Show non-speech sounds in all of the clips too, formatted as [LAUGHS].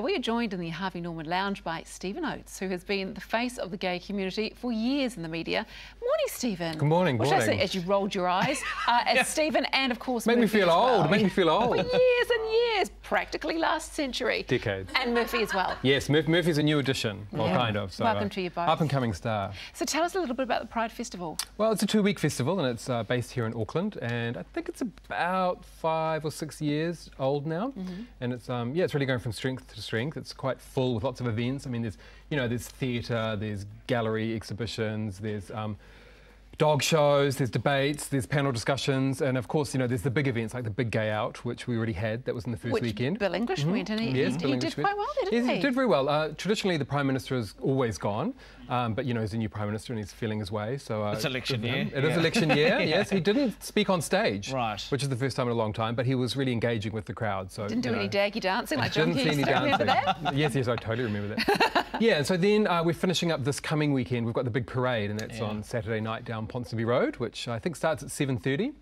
We are joined in the Harvey Norman Lounge by Steven Oates, who has been the face of the gay community for years in the media. Morning, Steven. Good morning. What morning. should I say as you rolled your eyes? Uh, as [LAUGHS] Steven and, of course, Make me feel as well. old. Make me feel old. For years and years, practically last century. Decades. And Murphy as well. Yes, Murph- Murphy's a new addition, well, Yeah. kind of. So, Welcome uh, to you both. Up and coming star. So tell us a little bit about the Pride Festival. Well, it's a two-week festival, and it's uh, based here in Auckland, and I think it's about five or six years old now, Mm-hmm. and it's um, yeah, it's really going from strength to strength. It's quite full with lots of events. I mean, there's you know, there's theatre, there's gallery exhibitions, there's um, dog shows, there's debates, there's panel discussions, and of course, you know, there's the big events like the Big Gay Out, which we already had. That was in the first which weekend. Bill English went and he, Yes, he, he did went. quite well there, didn't Yes, he? did very well. Uh, traditionally, the Prime Minister has always gone, um, but you know, he's a new Prime Minister and he's feeling his way. So uh, It's election good for him. year. It is Yeah. election year. [LAUGHS] Yes, he didn't speak on stage, Right. which is the first time in a long time, but he was really engaging with the crowd. So Didn't do you any know, daggy dancing like [LAUGHS] John didn't see any Keys. Remember dancing. that? [LAUGHS] yes, yes, I totally remember that. yeah, so then uh, we're finishing up this coming weekend. We've got the big parade, and that's Yeah. on Saturday night down Ponsonby Road, which I think starts at 7:30.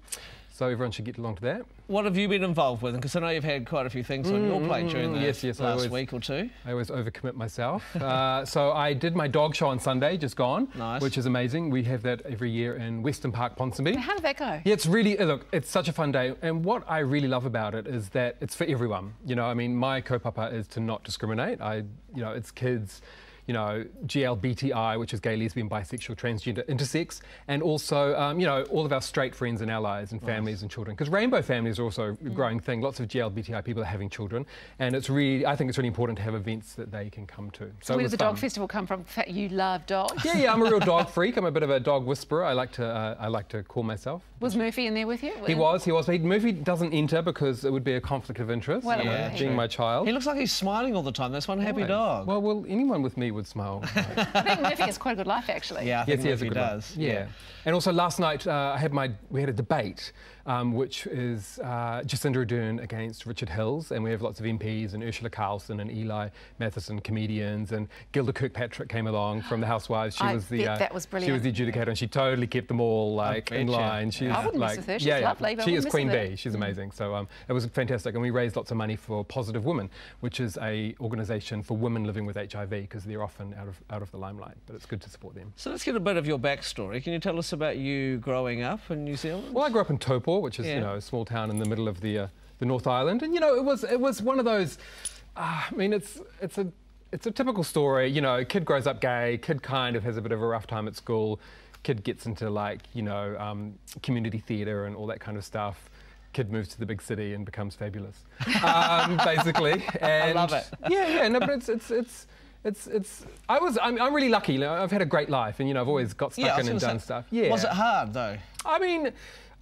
So everyone should get along to that. What have you been involved with? Because I know you've had quite a few things on your plate during the Mm, yes, yes, last always- week or two. I always overcommit myself. [LAUGHS] uh, so I did my dog show on Sunday, just gone, Nice. which is amazing. We have that every year in Western Park, Ponsonby. How did that go? Yeah, it's really uh, look. It's such a fun day, and what I really love about it is that it's for everyone. You know, I mean, my kaupapa is to not discriminate. I, you know, it's kids. You know, GLBTI, which is gay, lesbian, bisexual, transgender, intersex, and also, um, you know, all of our straight friends and allies and families and children. Because rainbow families are also a growing thing. Lots of GLBTI people are having children, and it's really, I think it's really important to have events that they can come to. So Where it did was the dog festival come from? You love dogs. Yeah, yeah, I'm a real dog [LAUGHS] freak. I'm a bit of a dog whisperer. I like to, uh, I like to call myself. Was Murphy in there with you? He was, he was. But he- Murphy doesn't enter because it would be a conflict of interest. Well, it would being my child. He looks like he's smiling all the time. That's one happy Always. dog. Well, well, anyone with me would smile. I think Murphy has quite a good life, actually. yeah, I think yes, he has a Murphy good one. does. Yeah. And also last night uh, I had my we had a debate, um, which is uh, Jacinda Ardern against Richard Hills, and we have lots of MPs and Urzila Carlson and Eli Matthewson, comedians, and Gilda Kirkpatrick came along from the Housewives. She I was the uh, that was she was the adjudicator, and she totally kept them all like in line. She's I wouldn't mess like with her. She's yeah, yeah. lovely, but I She is Queen. Bee. She's amazing. So um, it was fantastic, and we raised lots of money for Positive Women, which is a organisation for women living with HIV because they're often out of out of the limelight. But it's good to support them. So let's get a bit of your backstory. Can you tell us about you growing up in New Zealand? Well, I grew up in Taupo, which is Yeah. you know a small town in the middle of the uh, the North Island, and you know it was it was one of those. Uh, I mean, it's it's a it's a typical story. You know, kid grows up gay, kid kind of has a bit of a rough time at school, kid gets into like you know um, community theatre and all that kind of stuff. Kid moves to the big city and becomes fabulous, [LAUGHS] um, basically. And love it. Yeah, yeah. No, but it's it's it's. It's, it's, I was, I'm, I'm really lucky. I've had a great life and, you know, I've always got stuck Yeah, in and done say, stuff. Yeah. Was it hard though? I mean,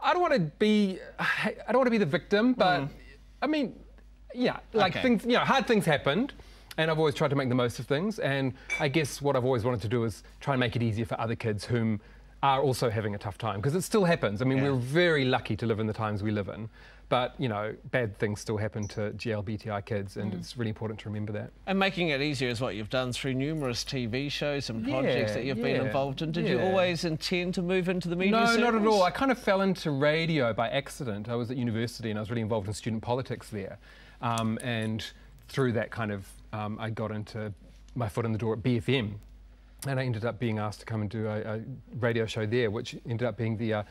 I don't want to be, I don't want to be the victim, but mm. I mean, yeah, like Okay. things, you know, hard things happened. And I've always tried to make the most of things. And I guess what I've always wanted to do is try and make it easier for other kids whom are also having a tough time. Because it still happens. I mean, Yeah. we're very lucky to live in the times we live in. But, you know, bad things still happen to GLBTI kids. And it's really important to remember that. And making it easier is what you've done through numerous TV shows and projects Yeah, that you've been involved in. Did you always intend to move into the media? No, not at all. I kind of fell into radio by accident. I was at university and I was really involved in student politics there. Um, and through that kind of, um, I got into my foot in the door at BFM. And I ended up being asked to come and do a, a radio show there, which ended up being the, uh,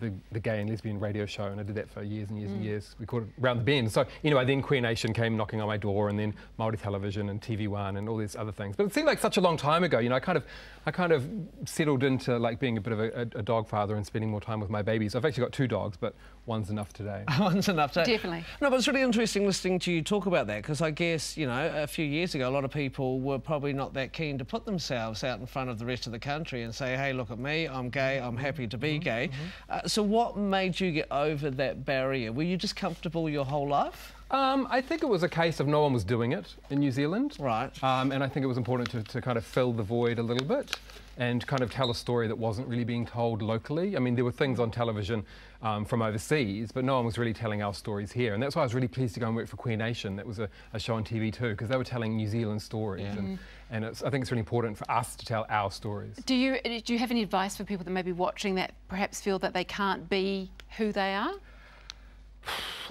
the, the gay and lesbian radio show. And I did that for years and years and years. We called it Round the Bend. So, anyway, then Queer Nation came knocking on my door and then Māori Television and TV1 and all these other things. But it seemed like such a long time ago. You know, I kind of, I kind of settled into like being a bit of a, a, a dog father and spending more time with my babies. I've actually got two dogs, but one's enough today. [LAUGHS] One's enough to. Definitely. No, but it's really interesting listening to you talk about that because I guess, you know, a few years ago, a lot of people were probably not that keen to put themselves out in front of the rest of the country and say, hey, look at me, I'm gay, I'm happy to be gay. Uh, so, what made you get over that barrier? Were you just comfortable your whole life? Um, I think it was a case of no one was doing it in New Zealand. Right. Um, and I think it was important to, to kind of fill the void a little bit and kind of tell a story that wasn't really being told locally. I mean, there were things on television um, from overseas, but no one was really telling our stories here. And that's why I was really pleased to go and work for Queer Nation. That was a, a show on TV2, because they were telling New Zealand stories. Yeah. And, and it's, I think it's really important for us to tell our stories. Do you do you have any advice for people that may be watching that perhaps feel that they can't be who they are?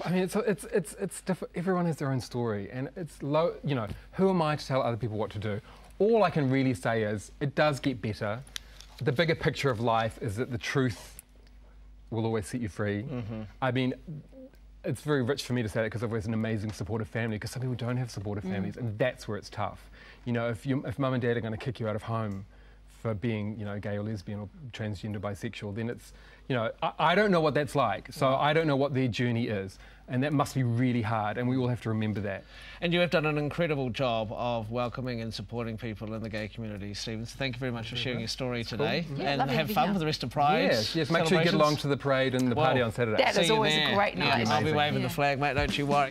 I mean, it's it's it's it's different. Everyone has their own story, and it's low. You know, who am I to tell other people what to do? All I can really say is it does get better. The bigger picture of life is that the truth will always set you free. Mm-hmm. I mean, it's very rich for me to say that because I've always an amazing supportive family. Because some people don't have supportive Mm. families, and that's where it's tough. You know, if you if mum and dad are going to kick you out of home for being, you know, gay or lesbian or transgender, bisexual, then it's, you know, I, I don't know what that's like. So mm. I don't know what their journey is, and that must be really hard. And we all have to remember that. And you have done an incredible job of welcoming and supporting people in the gay community, Steven. So thank you very much for sharing your story today. Yeah, and have fun here. with the rest of Pride. yes, yes. Make sure you get along to the parade and the party on Saturday. That See is always there. a great Yeah, night. I'll be waving Yeah. the flag, mate. Don't you worry.